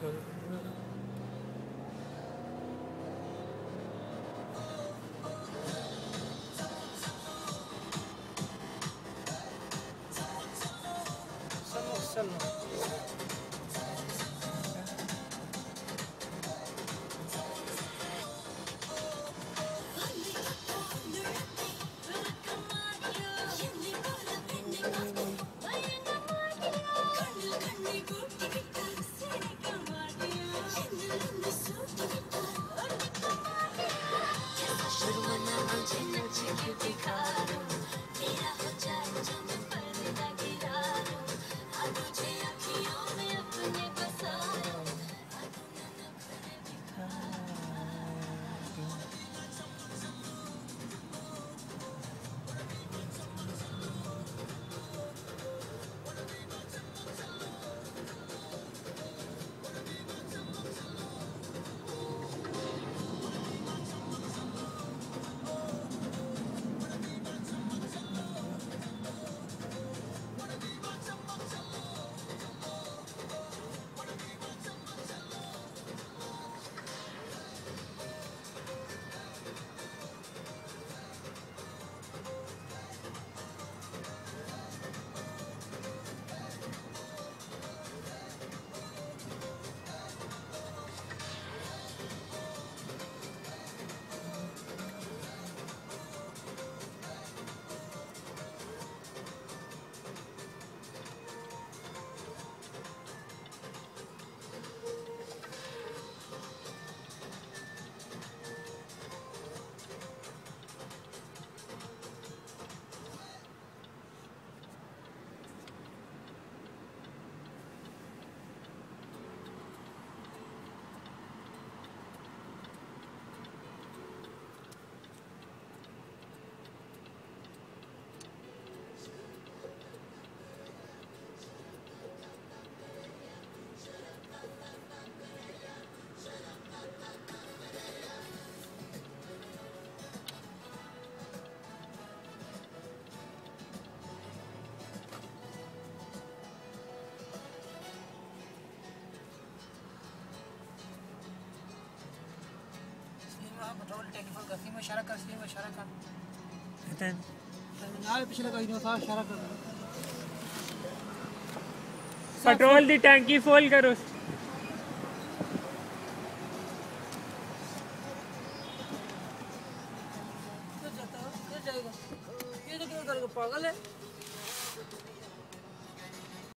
Petrol टैंकी telephone कर में इशारा कर। में इशारा कर पिछले इशारा कर। पेट्रोल दी टैंकी फुल करो। तो तो तो पागल है?